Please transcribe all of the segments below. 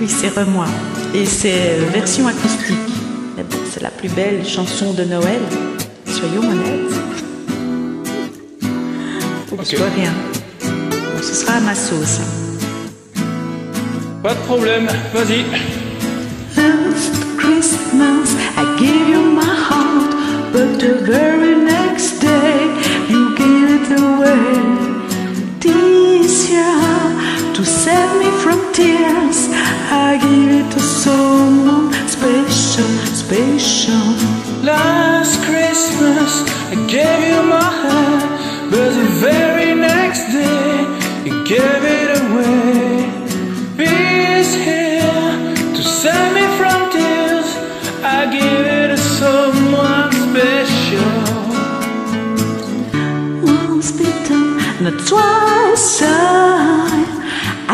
Oui, c'est Remois. Et c'est version acoustique. Mais bon, c'est la plus belle chanson de Noël. Soyons honnêtes. Faut que Ok. je sois rien. Bon, ce sera à ma sauce. Pas de problème, vas-y. Last Christmas I gave you my heart, but the very next day you gave it away. This year, to me from tears, I give it to someone special, special. Last Christmas, I gave you my heart, but the very next day, you gave it away. This here, to save me from tears, I give it to someone special. Once bitten, not twice shy.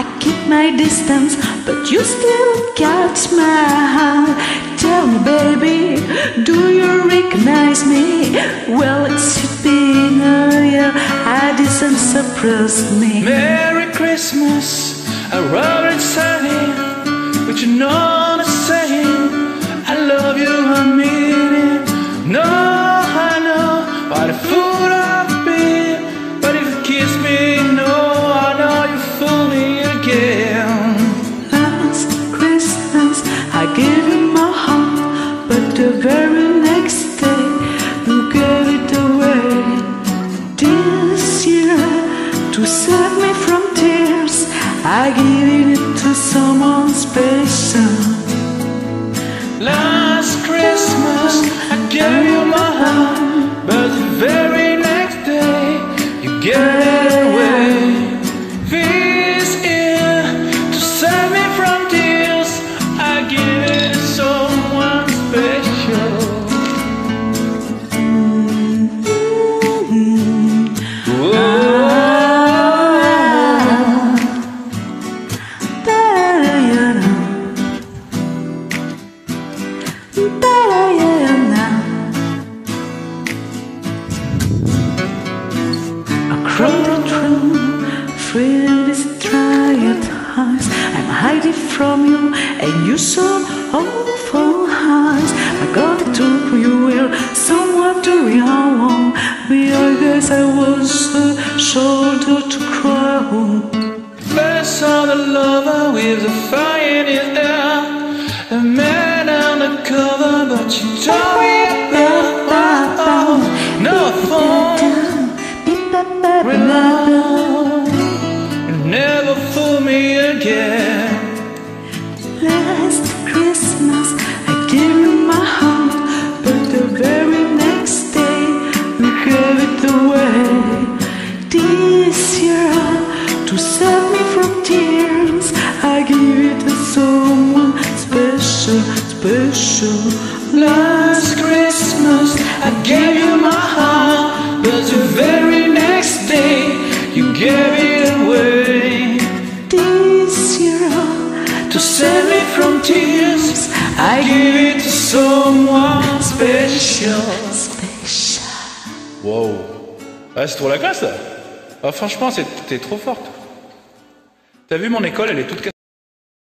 I keep my distance, but you still catch my heart. Tell me, baby, do you recognize me? Well, it's been a year, I didn't surprise me. Merry Christmas, I it saying, but you know gave my heart, but the very next day, you gave it away. This year, to save me from tears, I give it to someone special. Eyes. I'm hiding from you, and you so awful eyes. I got to you will someone to be rely Me, I guess I was a shoulder to cry on. First saw the lover with the fire in his hair. To save me from tears, I give it to someone special, special. Last Christmas, I gave you my heart, but the very next day, you gave it away. This year, To save me from tears, I give it to someone special. special. Wow. Ouais, c'est trop la classe là. Ah, franchement, t'es trop forte. T'as vu mon école, elle est toute cassée.